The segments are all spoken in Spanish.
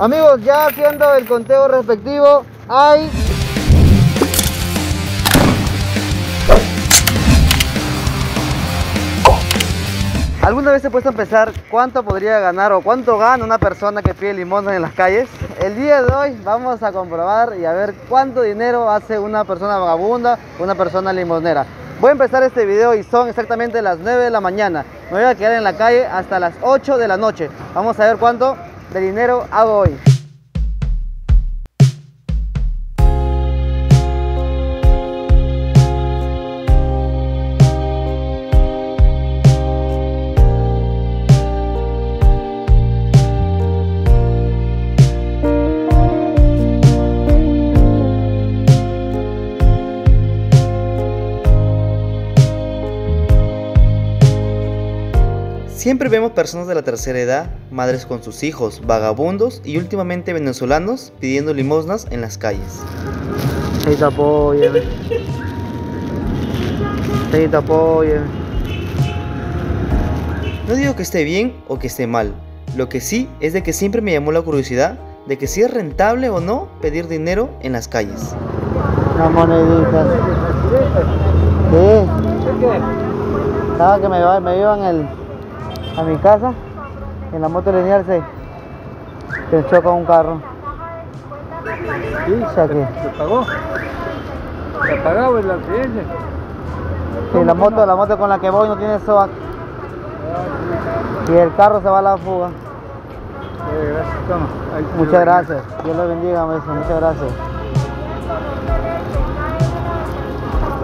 Amigos, ya haciendo el conteo respectivo, hay ¿Alguna vez se puesto a pensar cuánto podría ganar o cuánto gana una persona que pide limosna en las calles? El día de hoy vamos a comprobar y a ver cuánto dinero hace una persona vagabunda, una persona limosnera. Voy a empezar este video y son exactamente las 9 de la mañana. Me voy a quedar en la calle hasta las 8 de la noche. Vamos a ver cuánto de dinero hago hoy. Siempre vemos personas de la tercera edad, madres con sus hijos, vagabundos y últimamente venezolanos pidiendo limosnas en las calles. Apóyeme. Apóyeme. No digo que esté bien o que esté mal. Lo que sí es de que siempre me llamó la curiosidad de que si es rentable o no pedir dinero en las calles. Una monedita. Sí. Estaba que me, me iban el a mi casa, en la moto lineal se, se choca un carro. ¿Y ¿Se, pagó? ¿Se pagó el accidente? Sí, la moto, la moto con la que voy no tiene SOAC. Y el carro se va a la fuga. Gracias, toma. Muchas gracias. Dios lo bendiga, maestro. Muchas gracias.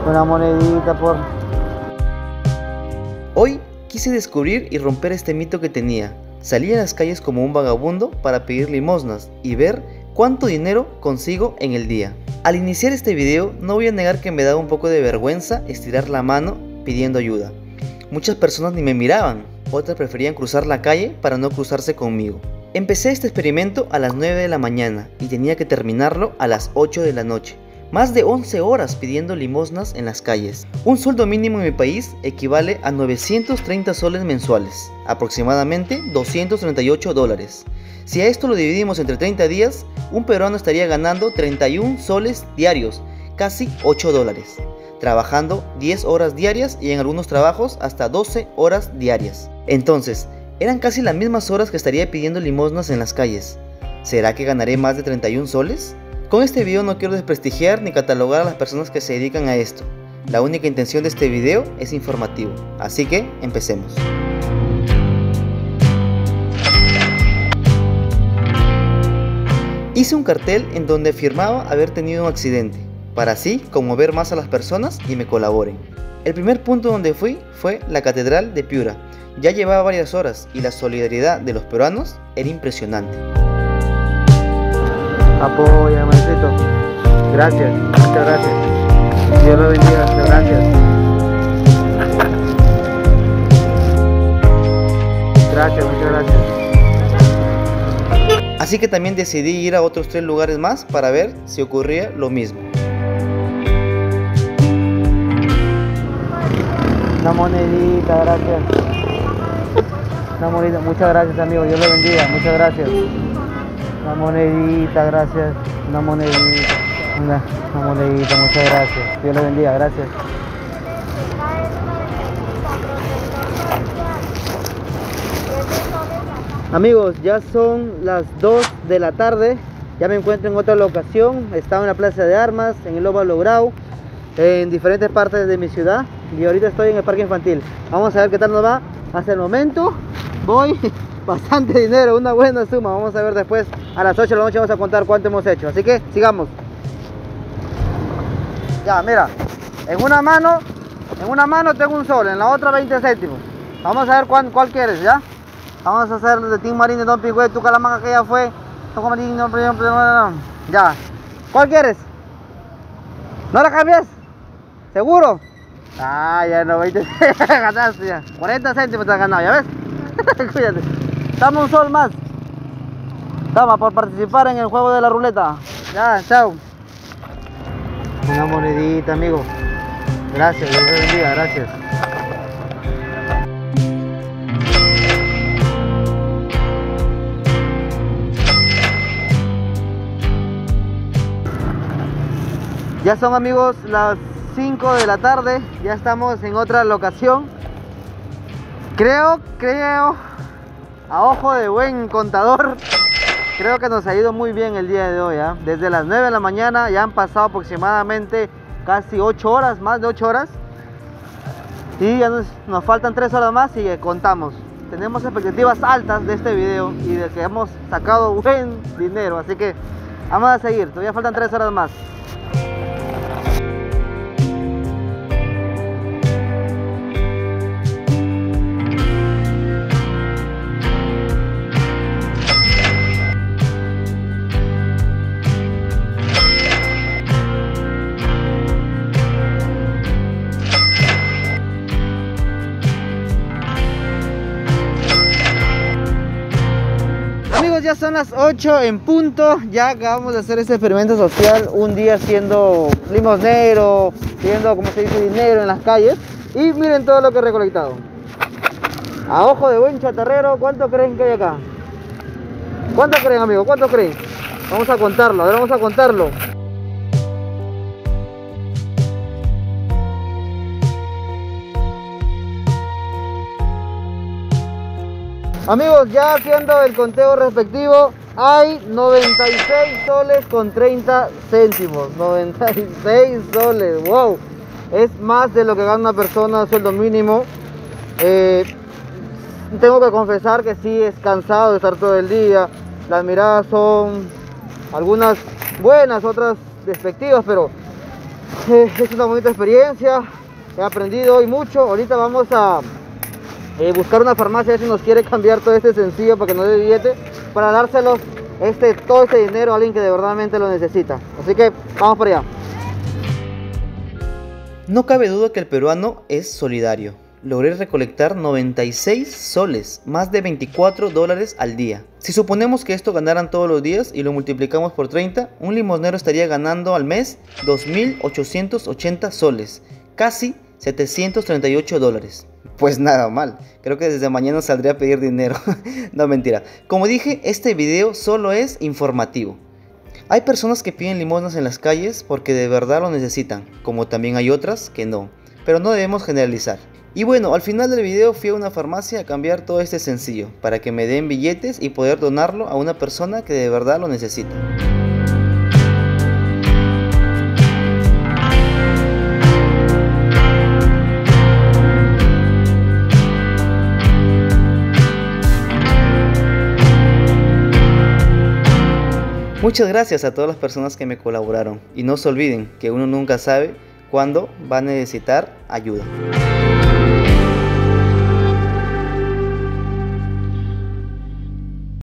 Una monedita por... Hoy Quise descubrir y romper este mito que tenía. Salí a las calles como un vagabundo para pedir limosnas y ver cuánto dinero consigo en el día. Al iniciar este video no voy a negar que me daba un poco de vergüenza estirar la mano pidiendo ayuda. Muchas personas ni me miraban, otras preferían cruzar la calle para no cruzarse conmigo. Empecé este experimento a las 9 de la mañana y tenía que terminarlo a las 8 de la noche más de 11 horas pidiendo limosnas en las calles. Un sueldo mínimo en mi país equivale a 930 soles mensuales, aproximadamente 238 dólares. Si a esto lo dividimos entre 30 días, un peruano estaría ganando 31 soles diarios, casi 8 dólares, trabajando 10 horas diarias y en algunos trabajos hasta 12 horas diarias. Entonces, eran casi las mismas horas que estaría pidiendo limosnas en las calles. ¿Será que ganaré más de 31 soles? Con este video no quiero desprestigiar ni catalogar a las personas que se dedican a esto. La única intención de este video es informativo. Así que empecemos. Hice un cartel en donde afirmaba haber tenido un accidente, para así conmover más a las personas y me colaboren. El primer punto donde fui fue la Catedral de Piura. Ya llevaba varias horas y la solidaridad de los peruanos era impresionante. Apoya, maestrito. Gracias, muchas gracias. Dios lo bendiga, gracias. Gracias, muchas gracias. Así que también decidí ir a otros tres lugares más para ver si ocurría lo mismo. Una monedita, gracias. Una monedita, muchas gracias amigo, Dios lo bendiga, muchas gracias. Una monedita, gracias. Una monedita. Una, monedita, muchas gracias. Dios le bendiga, gracias. Amigos, ya son las 2 de la tarde. Ya me encuentro en otra locación. Estaba en la Plaza de Armas, en el Óvalo Grau, en diferentes partes de mi ciudad. Y ahorita estoy en el parque infantil. Vamos a ver qué tal nos va. Hasta el momento voy bastante dinero, una buena suma. Vamos a ver después, a las 8 de la noche vamos a contar cuánto hemos hecho. Así que sigamos. Ya, mira, en una mano, en una mano tengo un sol, en la otra 20 céntimos. Vamos a ver cuál, cuál quieres, ¿ya? Vamos a hacer de Team Marine, de Don Pigüe, tu calamanga que ya fue. Ya. ¿Cuál quieres? ¿No la cambias? ¿Seguro? Ah, ya no, 20 ganaste ya. 40 céntimos te has ganado, ¿ya ves? Cuídate. Dame un sol más. Toma, por participar en el juego de la ruleta. Ya, chao. Una monedita, amigo. Gracias, Dios te bendiga, gracias. Ya son amigos las 5 de la tarde, ya estamos en otra locación. Creo, creo, a ojo de buen contador, creo que nos ha ido muy bien el día de hoy. ¿ah? Desde las 9 de la mañana ya han pasado aproximadamente casi 8 horas, más de 8 horas. Y ya nos, nos faltan 3 horas más y contamos. Tenemos expectativas altas de este video y de que hemos sacado buen dinero. Así que vamos a seguir, todavía faltan 3 horas más. Ya son las 8 en punto. Ya acabamos de hacer este experimento social. Un día siendo limosnero, siendo, como se dice, dinero en las calles. Y miren todo lo que he recolectado. A ojo de buen chatarrero, ¿cuánto creen que hay acá? ¿Cuánto creen, amigos? ¿Cuánto creen? Vamos a contarlo, a ver, vamos a contarlo. Amigos, ya haciendo el conteo respectivo, hay 96 soles con 30 céntimos. 96 soles, wow. Es más de lo que gana una persona a sueldo mínimo. Eh, tengo que confesar que sí es cansado de estar todo el día. Las miradas son algunas buenas, otras despectivas, pero eh, es una bonita experiencia. He aprendido hoy mucho. Ahorita vamos a eh, buscar una farmacia si nos quiere cambiar todo este sencillo para que no dé billete, para dárselo este, todo este dinero a alguien que de verdad lo necesita. Así que vamos por allá. No cabe duda que el peruano es solidario. Logré recolectar 96 soles, más de 24 dólares al día. Si suponemos que esto ganaran todos los días y lo multiplicamos por 30, un limosnero estaría ganando al mes 2.880 soles, casi 738 dólares. Pues nada mal, creo que desde mañana saldré a pedir dinero. no mentira. Como dije, este video solo es informativo. Hay personas que piden limosnas en las calles porque de verdad lo necesitan, como también hay otras que no, pero no debemos generalizar. Y bueno, al final del video fui a una farmacia a cambiar todo este sencillo, para que me den billetes y poder donarlo a una persona que de verdad lo necesita. Muchas gracias a todas las personas que me colaboraron y no se olviden que uno nunca sabe cuándo va a necesitar ayuda.